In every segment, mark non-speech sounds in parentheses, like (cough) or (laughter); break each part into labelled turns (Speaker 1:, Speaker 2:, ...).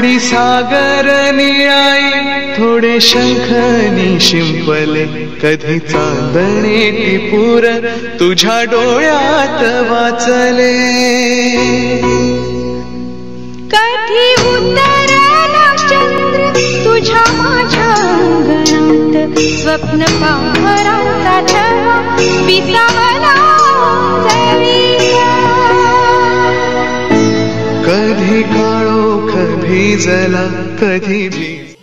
Speaker 1: थोडी सागर निळाई थोडे शंखनी शिंपले कधी चांदणे ती पूर तुझ्या डोळ्यात वाचले
Speaker 2: कधी उतरला चंद्र तुझ्या माझ्या अंगणात स्वप्न विसावला जळविला.
Speaker 1: कधी काळोख भिजला कधी भिज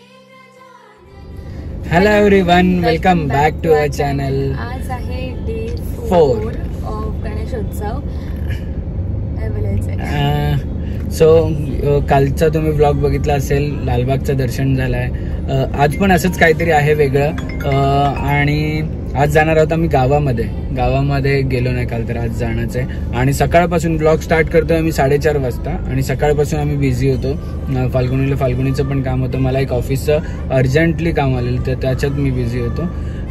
Speaker 3: hello everyone welcome back to our channel
Speaker 4: आज आहे day. Four of Ganeshotsav
Speaker 3: so कालचा तुम्ही ब्लॉग बघितला असेल लालबागचं दर्शन झालंय. अ, आज पण असंच काहीतरी आहे वेगळं. अ, आणि आज जाणार आहोत आम्ही गावामध्ये. गावामध्ये गेलो नाही काल तर आज जाण्याचं आहे. आणि सकाळपासून ब्लॉग स्टार्ट करतोय आम्ही साडेचार वाजता. आणि सकाळपासून आम्ही बिझी होतो. फाल्गुनीला फाल्गुनीचं पण काम होतं. मला एक ऑफिसचं अर्जंटली काम आलेलं तर त्याच्यात मी बिझी होतो.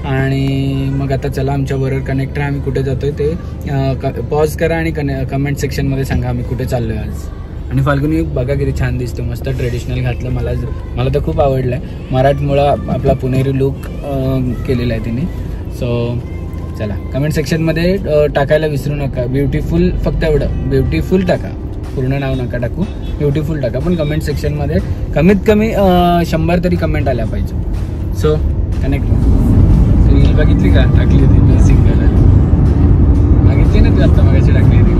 Speaker 3: आणि मग आता चला आमच्या बरोबर कनेक्ट राहा आम्ही कुठे जातोय ते पॉज करा आणि कने कमेंट सेक्शनमध्ये सांगा आम्ही कुठे चाललोय आज. आणि फाल्गुनी बघा किती छान दिसतो. मस्त ट्रेडिशनल घातलं. मला मला तर खूप आवडलं आहे मराठमोळा आपला पुणेरी लुक केलेला आहे तिने. सो चला. कमेंट सेक्शनमध्ये टाकायला विसरू नका. ब्युटिफुल फक्त एवढं. ब्युटिफुल टाका. पूर्ण नाव नका टाकू. ब्युटिफुल टाका. पण कमेंट सेक्शनमध्ये कमीत कमी शंभर तरी कमेंट आल्या पाहिजे. सो कनेक्ट रील बघितली का? टाकली होती बेसिक सिंगल मागितली ना ती? आता मागाशी टाकली होती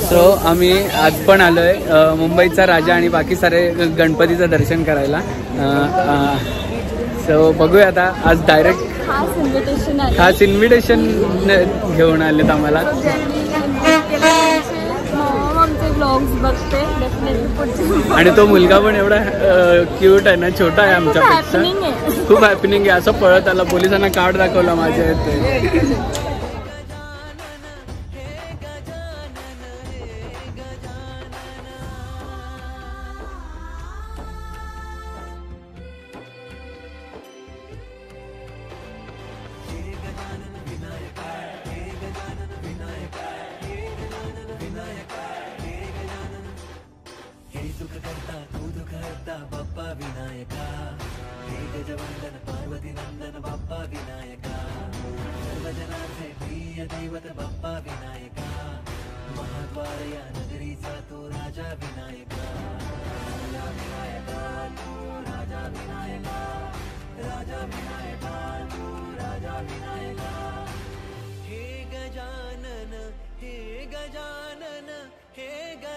Speaker 3: सो आम्ही आज पण आलोय. अ, मुंबईचा राजा आणि बाकी सारे गणपतीचं दर्शन करायला. सो बघूया आता. आज डायरेक्ट
Speaker 4: खास इन्व्हिटेशन आहे
Speaker 3: घेऊन आलेत आम्हाला.
Speaker 4: पुढचे
Speaker 3: आणि तो मुलगा पण एवढा क्यूट आहे ना छोटा आहे आमच्यापेक्षा.
Speaker 4: आहे.
Speaker 3: खूप हॅपनिंग आहे. असं पळत आला. पोलिसांना कार्ड दाखवला माझ्या (laughs)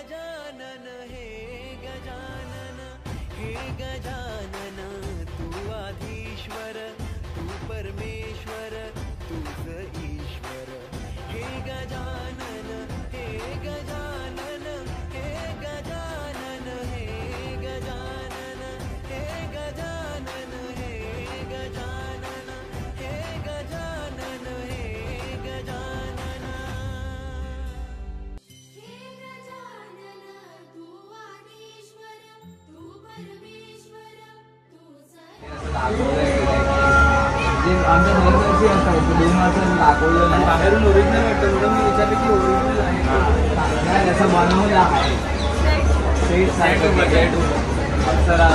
Speaker 5: गजानन हे गजानन हे गजानन.
Speaker 3: दरवर्षी असतात दोन वर्षात दाखवलं नाही बाहेरून ओरिजिनल वाटतं म्हणून मी विचारलं की ओरिजिनल आहे? नाही असं बनवलं आहे सेट साईड अप्सरा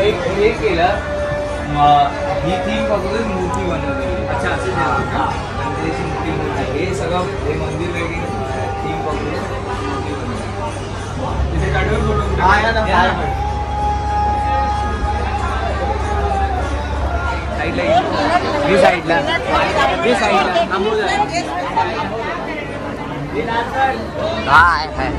Speaker 3: एक हे। केलं ही। थीम बघून मूर्ती बनवली अच्छा असं मूर्ती हे सगळं हे मंदिर वेगळी थीम मूर्ती मी साईडला मी साईडला हाय हाय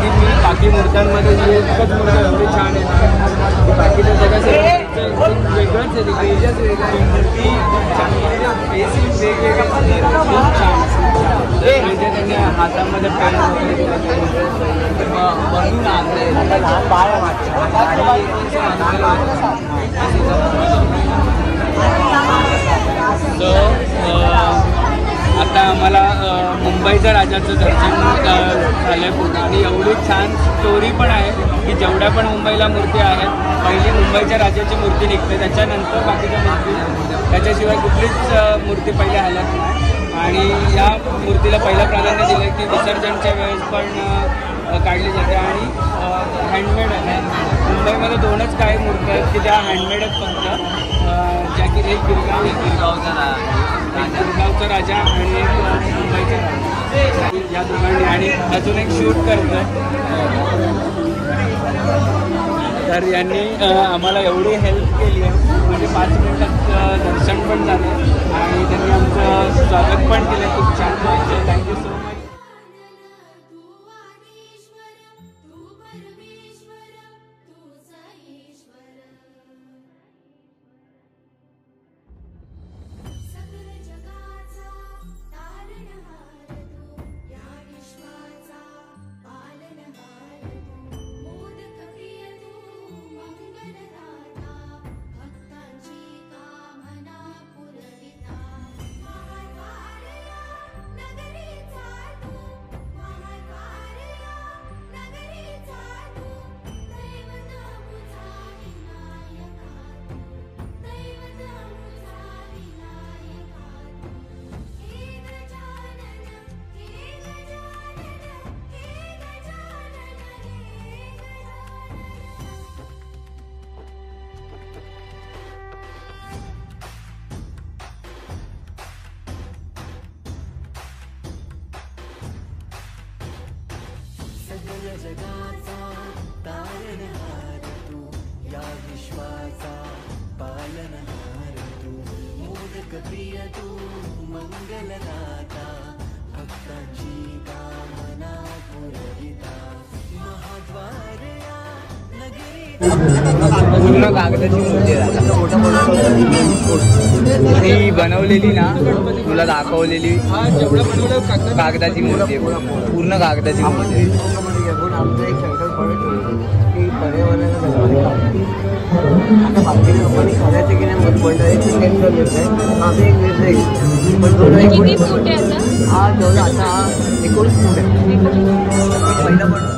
Speaker 3: की मी बाकी मूर्त्यांमध्ये जी एकच मूर्ती एवढी छान आहे बाकीच्या सगळ्या वेगळंच आहे ते वेगळी वेगळं मूर्ती छान बेसिक खूप छान म्हणजे त्यांनी हातामध्ये पेन वगैरे बनवून आणलंय आता आम्हाला मुंबईच्या राजाचं दर्शन झालं झालंय पूर्ण. आणि एवढी छान स्टोरी पण आहे की जेवढ्या पण मुंबईला मूर्ती आहेत पहिली मुंबईच्या राजाची मूर्ती निघते त्याच्यानंतर बाकीच्या मूर्ती. त्याच्याशिवाय कुठलीच मूर्ती पहिले हलत नाही. आणि या मूर्तीला पहिलं प्राधान्य दिलं की विसर्जनच्या वेळेस पण काढली जाते. आणि हँडमेड आहे. मुंबईमध्ये दोनच काही मूर्ती आहेत की त्या हँडमेड आहेत फक्त. ज्या की एक गिरगाव एक गिरगावचा राजा. गिरगावचा राजा आणि एक मुंबईचा राजा. या दोघांनी आणि अजून एक शूट करतोय. तर यांनी आम्हाला एवढी हेल्प केली आहे. म्हणजे पाच मिनिटात दर्शन पण झालं. आणि त्यांनी आमचं स्वागत पण केलं. खूप छान. थँक्यू सो मच
Speaker 2: जगाचा तारणहार तू या विश्वाचा पालनहार तू. मोदक प्रिय तू मंगलदाता भक्तांची कामना पुरविता.
Speaker 5: महाद्वार या नगरी
Speaker 3: पूर्ण कागदाची मूर्ती ती बनवलेली ना तुला दाखवलेली कागदाची मूर्ती पूर्ण कागदाची मूर्ती आहे.
Speaker 6: आमचं एक संकल्प की पर्यावरणाला जगवायला आता बाकीच्या लोकांनी करायचं की नाही मत पडलं एक त्यांचा निर्णय आम्ही एक निर्णय घेतला. पण दोन एक
Speaker 4: किती फूट आहे आता
Speaker 6: हा दोन आता एकोणीस फूट आहे पहिला पण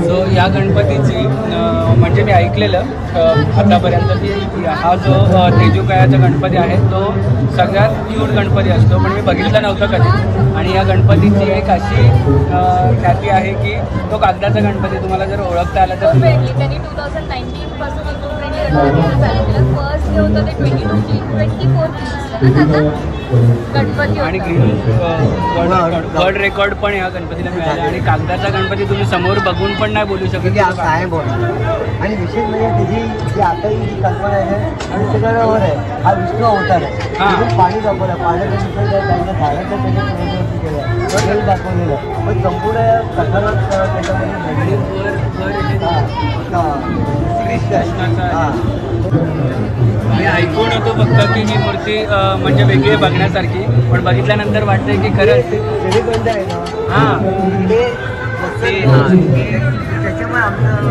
Speaker 3: सो या गणपतीची म्हणजे मी ऐकलेलं आतापर्यंत की हा जो तेजूकायाचा गणपती आहे तो सगळ्यात क्यूट गणपती असतो पण मी बघितला नव्हता कधी. आणि या गणपतीची एक अशी ख्याती आहे की तो कागदाचा गणपती तुम्हाला जर ओळखता आला तर
Speaker 4: त्यांनी टू थाउजंड फर्स्ट जे होतं ते ट्वेंटी फोर
Speaker 3: आणि वर्ल्ड रेकॉर्ड पण या गणपतीला मिळाला. आणि कागदाचा गणपती तुम्ही समोर बघून पण नाही बोलू शकत.
Speaker 6: की हा काय बोल आणि विशेष म्हणजे तिची जी आता ही जी कल्पना आहे आणि सगळ्यावर आहे. हा विष्णू अवतार आहे.
Speaker 3: हा.
Speaker 6: पाणी दाखवलं. पाण्याचं तिथं त्या त्यांच्या झाडाचं त्याच्या केलं. दाखवलेलं पण संपूर्ण कथानक त्याच्यामध्ये. हा.
Speaker 3: मी ऐकून होतो फक्त की ही मूर्ती म्हणजे वेगळी बघण्यासारखी. पण बघितल्यानंतर वाटतंय की खरंच
Speaker 6: आहे
Speaker 3: हा.
Speaker 6: त्याच्यामुळे आमचं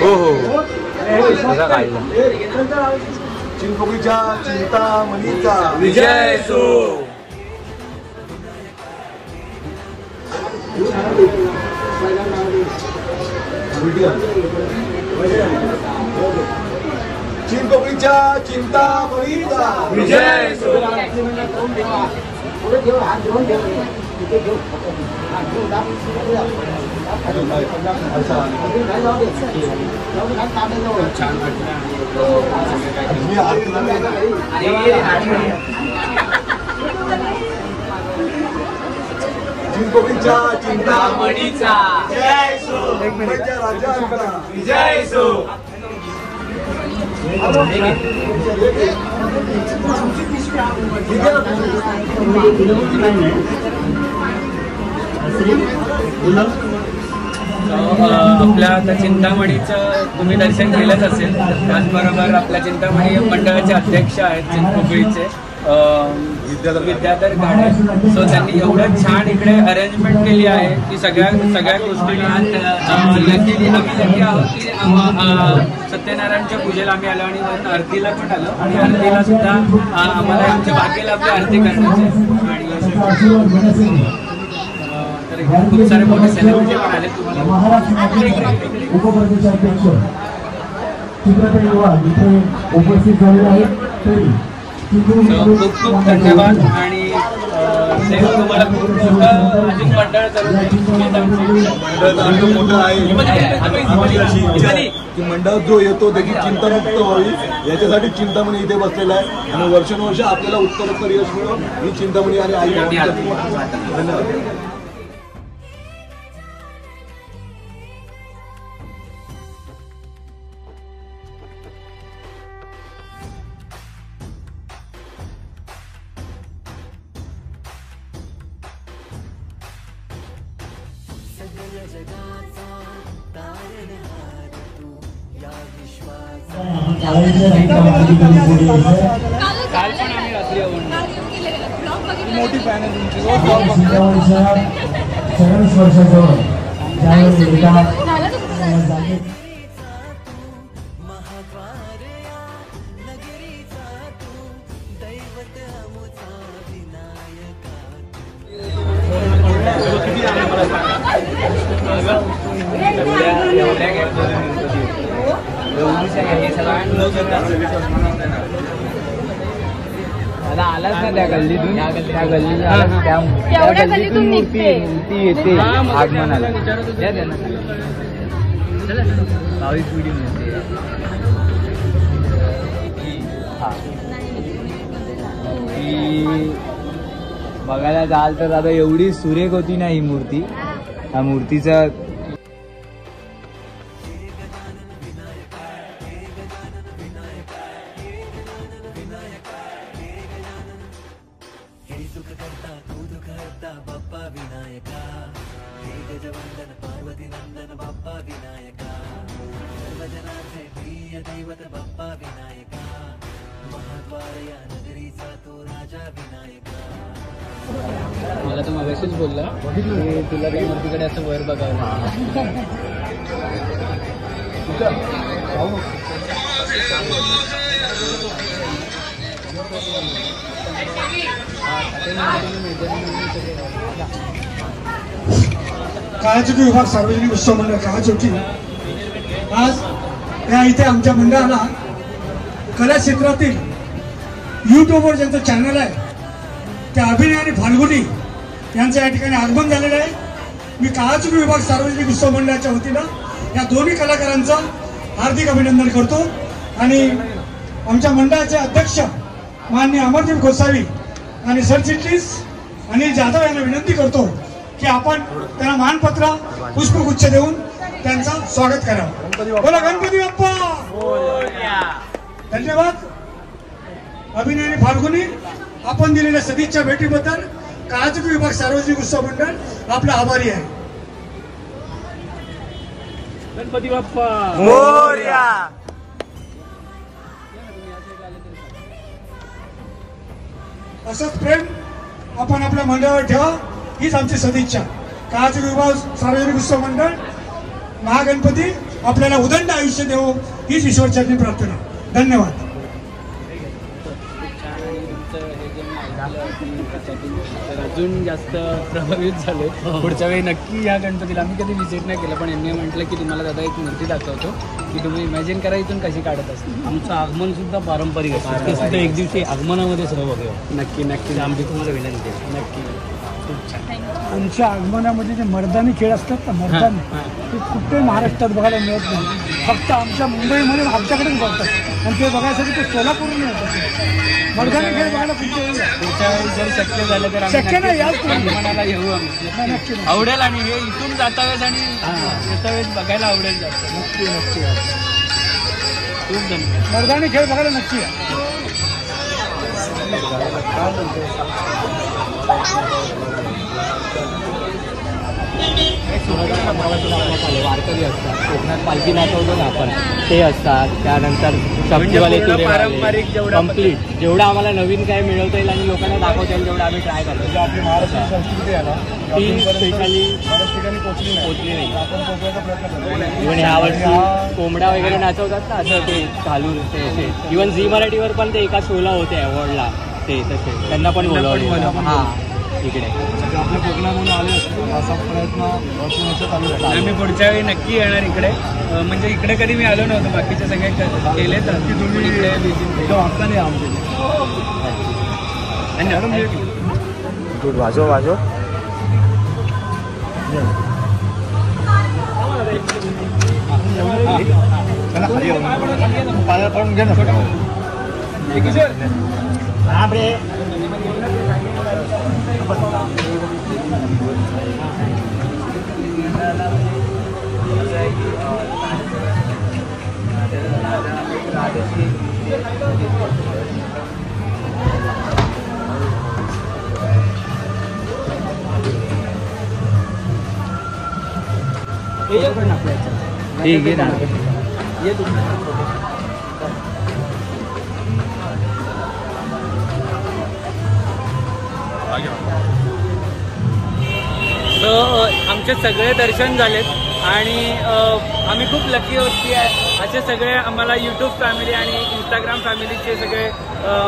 Speaker 1: हो
Speaker 7: चिंचपोकळीच्या चिंतामणीचा
Speaker 3: विजय सो
Speaker 7: चिंचपोकळीच्या चिंतामणीचा
Speaker 3: विजय सो
Speaker 8: पुढे ठेव हात घेऊन ठेव तिथे ठेव हात ठेव दाब. नाही जाऊ दे. जाऊ दे, हात काढले जाऊ दे.
Speaker 7: मी आरतीला चिंचपोकळीच्या चिंतामणीचा मुंबईच्या राजा
Speaker 3: विजय सो आपल्या आता चिंतामणीचं तुम्ही दर्शन केलंच असेल. त्याचबरोबर आपल्या चिंतामणी मंडळाचे अध्यक्ष आहेत चिंचपोकळीचे विद्याधर गाडे. सो त्यांनी एवढं छान इकडे अरेंजमेंट केली आहे की सगळ्या सगळ्या गोष्टी लकीली आम्ही लकी आहोत की सत्यनारायणच्या पूजेला आम्ही आलो आणि वरून आरतीला पण आलो. आणि आरतीला सुद्धा आम्हाला आमच्या बागेला आपली आरती करण्याची आणि खूप सारे मोठे सेलिब्रिटी पण आले. तुम्हाला
Speaker 8: महाराष्ट्र चित्रपट युवा इथे उपस्थित झालेले आहेत तरी
Speaker 3: खूप खूप धन्यवाद आणि तुम्हाला खूप मोठं अजून मंडळ करून
Speaker 7: मोठं आहे. की जो येतो त्याची चिंतामुक्त व्हावी. याच्यासाठी चिंतामणी इथे बसलेला आहे. आणि वर्षानुवर्ष आपल्याला उत्तरोत्तर यश मिळो ही चिंतामणी आणि आई धन्यवाद.
Speaker 3: काल पण आम्ही रात्री येऊन
Speaker 2: मोठी
Speaker 8: सगळ्याच वर्षाजवळ ज्यावेळेस एका
Speaker 2: झालं तर
Speaker 3: आता आलाच ना त्या गल्लीतून. त्या गल्लीला आलास त्या- त्या
Speaker 2: तेवढ्या
Speaker 3: गल्लीतून
Speaker 2: गल्लीतून
Speaker 3: मूर्ती
Speaker 2: निघते.
Speaker 3: मूर्ती येते आगमनाला द्या त्यांना बावीस पिढी मूर्ती आहे. हा. ती बघायला जाल तर आता एवढी सुरेख होती ना ही मूर्ती. त्या मूर्तीचा
Speaker 5: बाप्पा विनायका हे गजवंदन पार्वती नंदन बाप्पा विनायका सर्वजनाचे प्रिय दैवत बाप्पा विनायका महाद्वार या नगरीचा तो राजा विनायका
Speaker 3: मला तर मगाशीच बोलला की तुला त्या मूर्तीकडे असं वर बघावं लागलं.
Speaker 9: काळाचोटी विभाग सार्वजनिक उत्सव मंडळ काळाचोटी आज या इथे आमच्या मंडळाला कला क्षेत्रातील यूट्यूबवर ज्यांचं चॅनल आहे त्या अभिनय आणि फाल्गुनी यांचं या ठिकाणी आगमन झालेलं आहे. मी काळाचोटी विभाग सार्वजनिक उत्सव मंडळाच्या वतीनं या दोन्ही कलाकारांचं हार्दिक अभिनंदन करतो. आणि आमच्या मंडळाचे अध्यक्ष माननीय अमरदीप गोसावी आणि सरचिटणीस अनिल जाधव यांना विनंती करतो की आपण त्यांना मानपत्र पुष्पगुच्छ देऊन त्यांचं स्वागत करावं. बोला गणपती बाप्पा! धन्यवाद. अभिनय आणि फाल्गुनी आपण दिलेल्या सदिच्छा भेटीबद्दल काळाचूक विभाग सार्वजनिक उत्सव मंडळ आपला आभारी आहे.
Speaker 1: गणपती बाप्पा!
Speaker 9: असंच प्रेम आपण आपल्या मंडळावर ठेवा. हीच आमची सदिच्छा. काळाचे विभाग सार्वजनिक उत्सव मंडळ महागणपती आपल्याला उदंड आयुष्य देवो हीच ईश्वरचरणी प्रार्थना. धन्यवाद.
Speaker 3: तर अजून जास्त प्रभावित झाले पुढच्या वेळी नक्की या गणपतीला आम्ही कधी विजिट नाही केलं पण यांनी म्हटलं की तुम्हाला दादा एक मूर्ती दाखवतो की तुम्ही इमॅजिन करा इथून कशी काढत असता
Speaker 1: आमचं आगमन सुद्धा पारंपरिक असतं ते सुद्धा एक दिवशी आगमनामध्ये सर्व बघावं
Speaker 3: नक्की नक्की.
Speaker 1: आमची तुम्हाला विनंती आहे.
Speaker 3: नक्की.
Speaker 9: आमच्या आगमनामध्ये जे मर्दानी खेळ असतात ना मर्दानी ते कुठे महाराष्ट्रात बघायला मिळत नाही. फक्त आमच्या मुंबईमध्ये आमच्याकडेच बघतात. आणि ते बघायसाठी ते सोलापूरहून येतात. मर्दानी खेळ बघायला कुठे
Speaker 3: शक्य झालं तर
Speaker 9: शक्य नाही, याच
Speaker 3: नक्की
Speaker 9: तुम्ही.
Speaker 3: आगमनाला येऊ आम्ही. आवडेल आणि हे इथून जाता वेळेस आणि येता वेळेस बघायला आवडेल जास्त.
Speaker 9: नक्की नक्की
Speaker 3: खूप धन्यवाद.
Speaker 9: मर्दानी खेळ बघायला नक्की या.
Speaker 1: वारकरी असतात. कोकणात पालखी नाचवतो ना आपण ते असतात. त्यानंतर शब्दवाले
Speaker 3: पूर्ण पारंपरिक जेवढं-
Speaker 1: कंप्लीट जेवढं आम्हाला नवीन काय मिळवता येईल आणि लोकांना दाखवता येईल तेवढं आम्ही ट्राय करतो.
Speaker 7: आपली महाराष्ट्र संस्कृती आहे ना
Speaker 1: ती स्पेशली
Speaker 7: बऱ्याच ठिकाणी पोहोचली नाही.
Speaker 1: पोचली नाही.
Speaker 7: आपण पोहोचवायचा प्रयत्न करतो.
Speaker 1: इव्हन ह्या वर्षी कोंबडा वगैरे नाचवतात ना असं ते घालून ते असे. इव्हन झी मराठीवर पण ते एका शोला होते अवॉर्डला ते तसे. त्यांना पण बोलवलं. हा इकडे.
Speaker 7: म्हणजे आपल्या कोकणामध्ये आले असतील असा प्रयत्न आहे
Speaker 3: आम्ही पुढच्या वेळी नक्की येणार इकडे. अं, म्हणजे इकडे कधी मी आलो नव्हतो बाकीचे सगळे क- केले तर
Speaker 7: की तुम्ही
Speaker 3: इकडे visit
Speaker 7: एकदम हक्काने आहे आमच्या इथे.
Speaker 3: धन्यवाद
Speaker 10: दूध वाजव वाजव.
Speaker 7: चला खाली येऊ. पाण्यात पडून घे ना.
Speaker 3: ठीक आहे ना ये तुम्ही So, आमचे सगळे दर्शन झालेत आणि आम्ही खूप लकी होती आहे असे सगळे आम्हाला यूट्यूब फॅमिली आणि इंस्टाग्राम फॅमिलीचे सगळे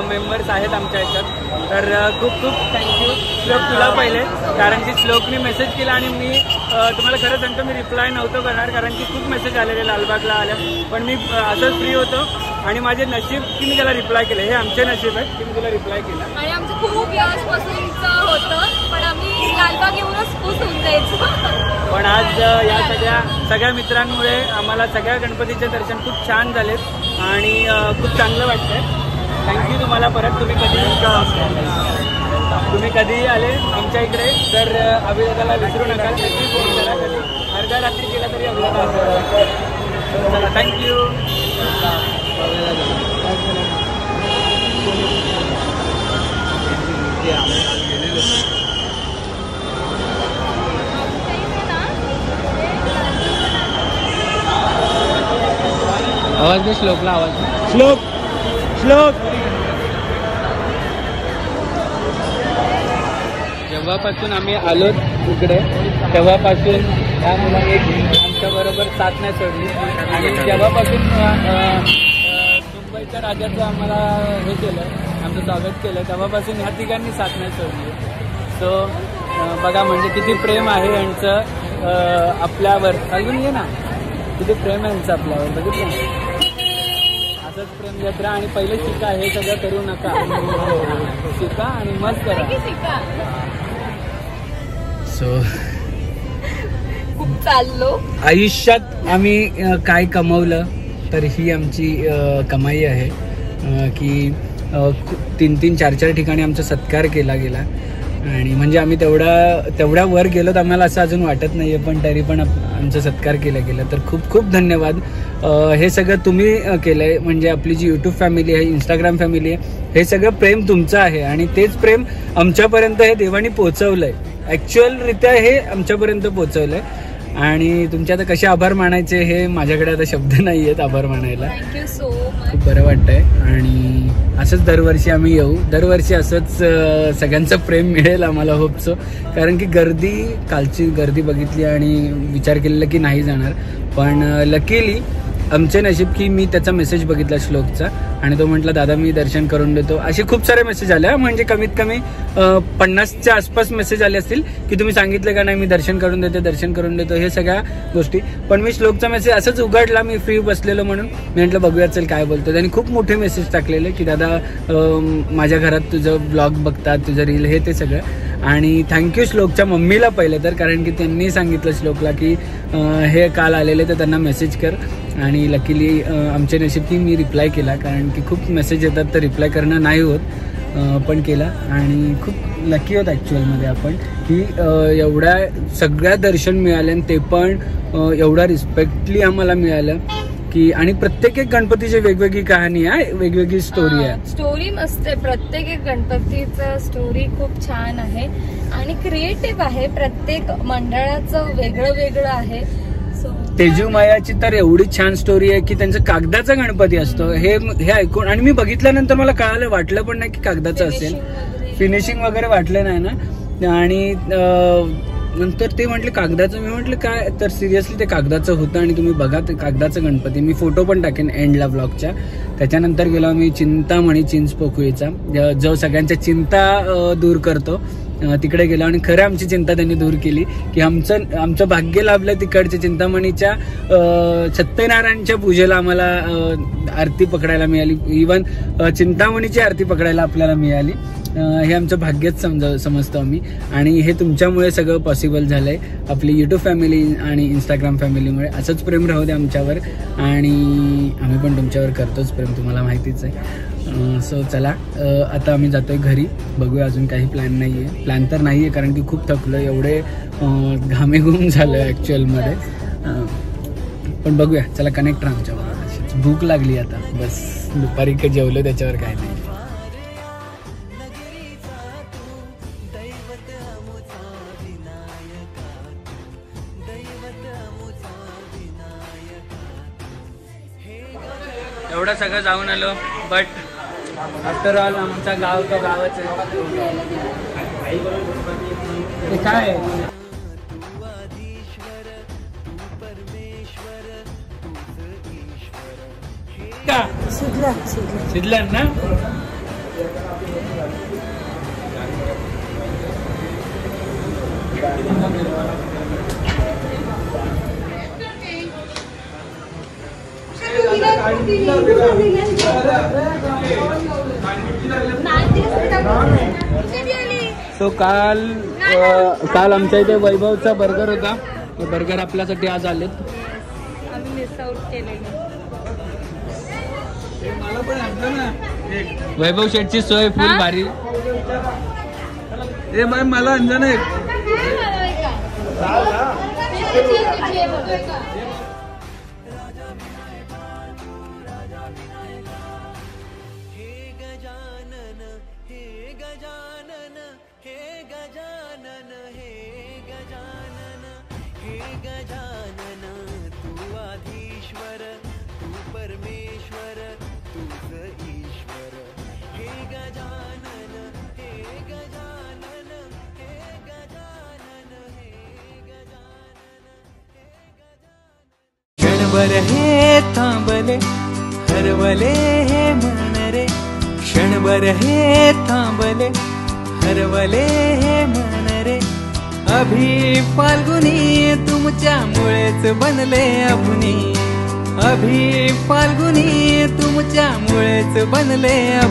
Speaker 3: मेंबर्स आहेत आमच्या ह्याच्यात तर खूप खूप थँक्यू श्लोक तुला पहिले कारण की श्लोकने मेसेज केला आणि मी तुम्हाला खरं सांगतो मी रिप्लाय नव्हतो करणार कारण की खूप मेसेज आलेले लालबागला आल्या. पण मी असंच फ्री होतो आणि माझे नशीब की मी त्याला रिप्लाय केलं. हे आमचे नशीब आहे की मी तुला रिप्लाय केला.
Speaker 4: आणि आमचं खूप लालबाग येऊनच खुश होऊन जायचं.
Speaker 3: पण आज या सगळ्या सगळ्या मित्रांमुळे आम्हाला सगळ्या गणपतीचे दर्शन खूप छान झालेत आणि खूप चांगलं वाटतंय. थँक्यू तुम्हाला परत. तुम्ही कधी तुम्ही कधीही आले आमच्या इकडे तर अ, अभिनेताला विसरू नका. नक्की फोन करा कधी. अर्ध्या रात्री केला तरी अभिनेता चला थँक्यू दे श्लोकला आवाज.
Speaker 1: श्लोक श्लोक.
Speaker 3: जेव्हापासून आम्ही आलो इकडे तेव्हापासून ह्या मुलाने आमच्या बरोबर साथ नाही सोडली. आणि अ, मुंबईच्या राजाचं आम्हाला हे केलं आमचं स्वागत केलं. तेव्हापासून ह्या तिघांनी साथ नाही सोडली. सो बघा म्हणजे किती प्रेम आहे यांचं आपल्यावर. अजून ये ना. किती प्रेम आहे यांचं आपल्यावर. बघितलं? जत्रा आणि पहिले शिका हे सगळं करू नका. शिका आणि मस्त करा. सो
Speaker 4: खूप चाललो.
Speaker 3: आयुष्यात आम्ही काय कमवलं तर ही आमची कमाई आहे. की तीन तीन चार चार ठिकाणी आमचा सत्कार केला गेला. आणि म्हणजे आम्ही तेवढा तेवढ्या वर गेलो तर आम्हाला असं अजून वाटत नाही आहे पण तरी पण आमचा सत्कार केला गेला. तर खूप खूप धन्यवाद. हे सगळं तुम्ही केलं आहे म्हणजे आपली जी यूट्यूब फॅमिली आहे इंस्टाग्राम फॅमिली आहे हे सगळं प्रेम तुमचं आहे आणि तेच प्रेम आमच्यापर्यंत हे देवानी पोचवलं आहे ॲक्च्युअलरित्या हे आमच्यापर्यंत पोचवलं आहे आणि तुमचे आता कसे आभार मानायचे हे माझ्याकडे आता शब्द नाही आहेत आभार मानायला.
Speaker 4: थँक्यू सो मच
Speaker 3: खूप बरं वाटतंय. आणि असंच दरवर्षी आम्ही येऊ. दरवर्षी असंच सगळ्यांचं प्रेम मिळेल आम्हाला होपचं कारण की गर्दी कालची गर्दी बघितली आणि विचार केलेला की नाही जाणार. पण लकीली आमचे नशीब की मी त्याचा मेसेज बघितला श्लोकचा. आणि तो म्हटला दादा मी दर्शन करून देतो. असे खूप सारे मेसेज आले म्हणजे कमीत कमी पन्नासच्या आसपास मेसेज आले असतील की तुम्ही सांगितलं का नाही मी दर्शन करून देतो दर्शन करून देतो हे सगळ्या गोष्टी. पण मी श्लोकचा मेसेज असंच उघडला मी फ्री बसलेलो म्हणून. मी म्हटलं बघूया चल काय बोलतो त्यांनी खूप मोठे मेसेज टाकलेले की दादा माझ्या घरात तुझं ब्लॉग बघतात तुझं रील हे ते सगळं. आणि थँक्यू श्लोकच्या मम्मीला पहिलं तर कारण की त्यांनी सांगितलं श्लोकला की हे काल आलेले तर त्यांना मेसेज कर. आणि लकीली आमच्या नशीब की मी रिप्लाय केला कारण की खूप मेसेज येतात तर रिप्लाय करणं नाही होत पण केला. आणि खूप लकी होत ॲक्च्युअलमध्ये आपण की एवढ्या सगळ्या दर्शन मिळाले आणि ते पण एवढा रिस्पेक्टली आम्हाला मिळालं की आणि प्रत्येक एक गणपतीची वेगवेगळी कहाणी आहे वेगवेगळी स्टोरी आहे.
Speaker 4: स्टोरी मस्त आहे. प्रत्येक एक गणपतीचं स्टोरी खूप छान आहे. आणि क्रिएटिव्ह आहे. प्रत्येक मंडळाचं वेगळं वेगळं आहे. तेजूमायाची
Speaker 3: तेजू मायाची तर एवढी छान स्टोरी आहे की त्यांचं कागदाचा गणपती असतो. हे हे ऐकून आणि मी बघितल्यानंतर मला कळालं वाटलं पण नाही की कागदाचं असेल. फिनिशिंग वगैरे वाटलं नाही ना. आणि नंतर ते म्हटले कागदाचं मी म्हटलं काय? तर सिरियसली ते कागदाचं होतं आणि तुम्ही बघा ते कागदाचं गणपती. मी फोटो पण टाकेन एंडला ब्लॉगच्या त्याच्यानंतर गेलो आम्ही चिंतामणी चिंच पोखळीचा जो सगळ्यांच्या चिंता दूर करतो. तिकडे गेलो आणि खरं आमची चिंता त्यांनी दूर केली की आमचं आमचं भाग्य लाभलं तिकडच्या चिंतामणीच्या सत्यनारायणच्या पूजेला आम्हाला आरती पकडायला मिळाली. इवन चिंतामणीची आरती पकडायला आपल्याला मिळाली. हे आमचं भाग्यच समज समजतो आम्ही. आणि हे तुमच्यामुळे सगळं पॉसिबल झालंय. आपली युट्यूब फॅमिली आणि इंस्टाग्राम फॅमिलीमुळे असंच प्रेम राहू दे आमच्यावर. आणि आम्ही पण तुमच्यावर करतोच प्रेम. तुम्हाला माहितीच आहे. सो चला आता आम्ही जातोय घरी. बघूया अजून काही प्लॅन नाही आहे प्लॅन तर नाही आहे कारण की खूप थकलो एवढे घामेघूम झालं ॲक्च्युअलमध्ये पण बघूया. चला कनेक्ट राहा भूक लागली आता. बस. दुपारी काही जेवलो त्याच्यावर काय नाही. एवढं सगळं जाऊन आलो बट आफ्टर ऑल आमचा गाव तो गावच आहे. ते काय आहे? का? शिदलन ना? सो काल काल आमच्या इथे वैभवचा बर्गर होता. बर्गर आपल्यासाठी आज आलेत. वैभव शेटची सोय फुल? भारी. ए मॅम मला अंजना एक.
Speaker 5: गजानन तू आधीश्वर तू परमेश्वर तूच ईश्वर. हे गजानन हे गजानन हे गजानन हे गजानन हे गजानन क्षणभर हे थांबले हरवले हे मन रे. क्षणभर हे थांबले हरवले हे मन रे. अभि फाल्गुनी तुमच्यामुळेच बनले अभुनी. अभि फाल्गुनी तुमच्यामुळेच बनले अभुनी.